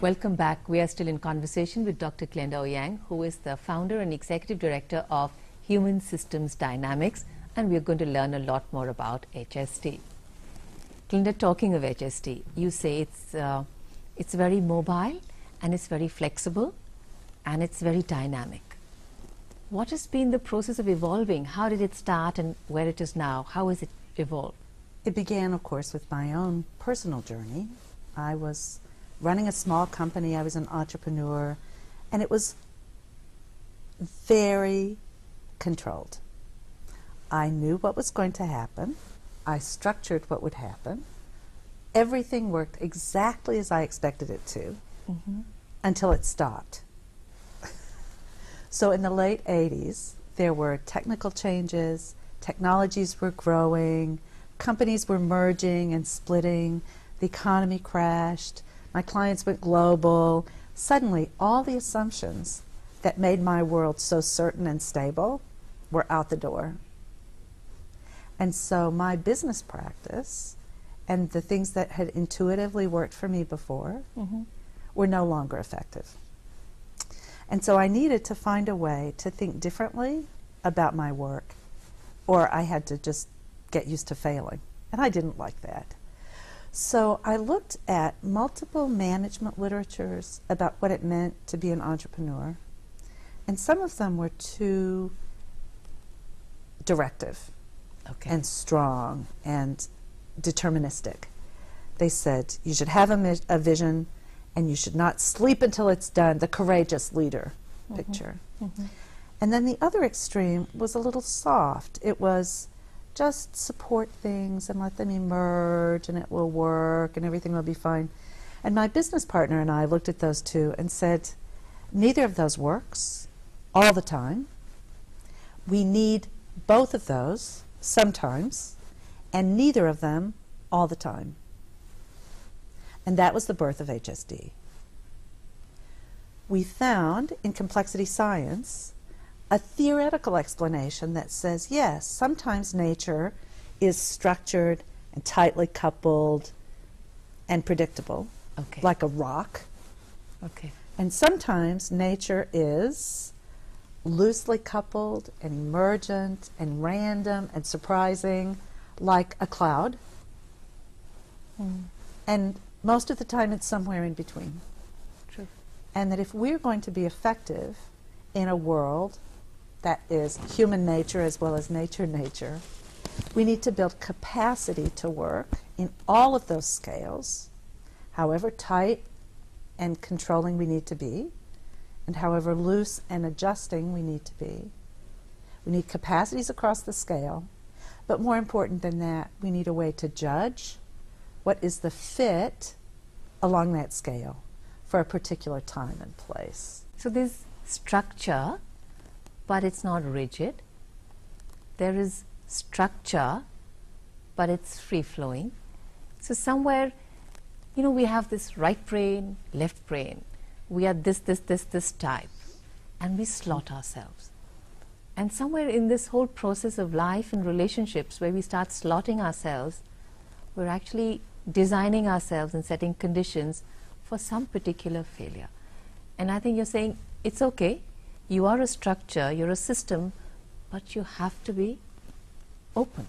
Welcome back. We are still in conversation with Dr. Glenda Eoyang, who is the founder and executive director of Human Systems Dynamics, and we are going to learn a lot more about HSD. Glenda, talking of HSD, you say it's, uh, it's very mobile and it's very flexible and it's very dynamic. What has been the process of evolving? How did it start and where it is now? How has it evolved? It began, of course, with my own personal journey. I was running a small company, I was an entrepreneur, and it was very controlled. I knew what was going to happen, I structured what would happen. Everything worked exactly as I expected it to Mm-hmm. until it stopped. so in the late 80s, there were technical changes, technologies were growing, companies were merging and splitting, the economy crashed, my clients went global. Suddenly, all the assumptions that made my world so certain and stable were out the door. And so my business practice and the things that had intuitively worked for me before Mm-hmm. were no longer effective. And so I needed to find a way to think differently about my work, or I had to just get used to failing. And I didn't like that. So I looked at multiple management literatures about what it meant to be an entrepreneur, and some of them were too directive Okay. and strong and deterministic. They said you should have a, mi- a vision and you should not sleep until it's done, the courageous leader picture. Mhm. And then the other extreme was a little soft. It was just support things and let them emerge and it will work and everything will be fine. And my business partner and I looked at those two and said, neither of those works all the time. We need both of those sometimes, and neither of them all the time. And that was the birth of HSD. We found in complexity science a theoretical explanation that says yes, sometimes nature is structured and tightly coupled and predictable, Okay. like a rock. okay. And sometimes nature is loosely coupled and emergent and random and surprising, like a cloud. Mm. And most of the time, it's somewhere in between. True. And that if we're going to be effective in a world that is human nature as well as nature nature, we need to build capacity to work in all of those scales, however tight and controlling we need to be, and however loose and adjusting we need to be. We need capacities across the scale, but more important than that, we need a way to judge what is the fit along that scale for a particular time and place. So this structure, but it's not rigid. There is structure, but it's free flowing. So somewhere, you know, we have this right brain, left brain. We are this, this, this, this type, and we slot ourselves. And somewhere in this whole process of life and relationships, where we start slotting ourselves, we're actually designing ourselves and setting conditions for some particular failure. And I think you're saying it's okay, you are a structure, you're a system, but you have to be open.